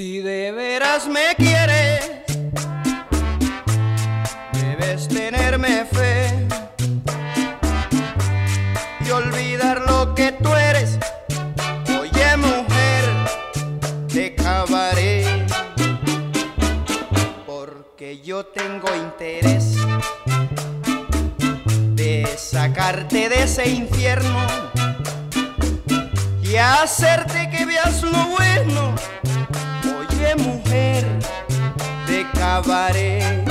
veras me quieres, debes tenerme fe y olvidar lo que tú eres. Oye mujer de cabaret, porque yo tengo interés de sacarte de ese infierno y hacerte que veas lo bueno. Cabaret,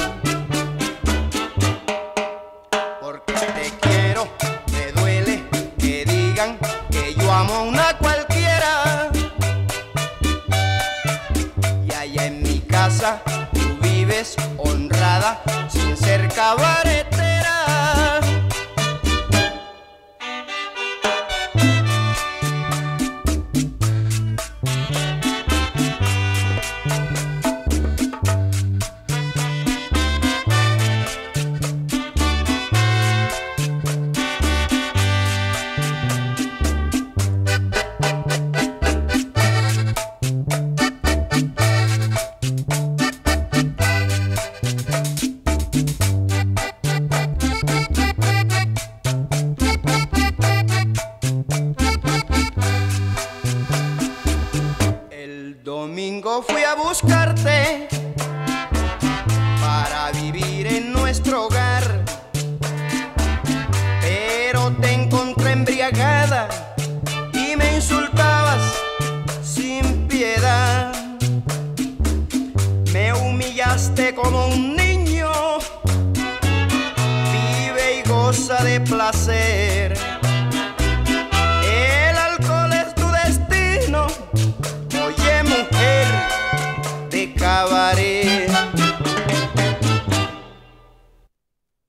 porque te quiero, me duele que digan que yo amo a una cualquiera. Y allá en mi casa tú vives honrada sin ser cabaretera. y me insultabas sin piedad. Me humillaste como un niño, vive y goza de placer.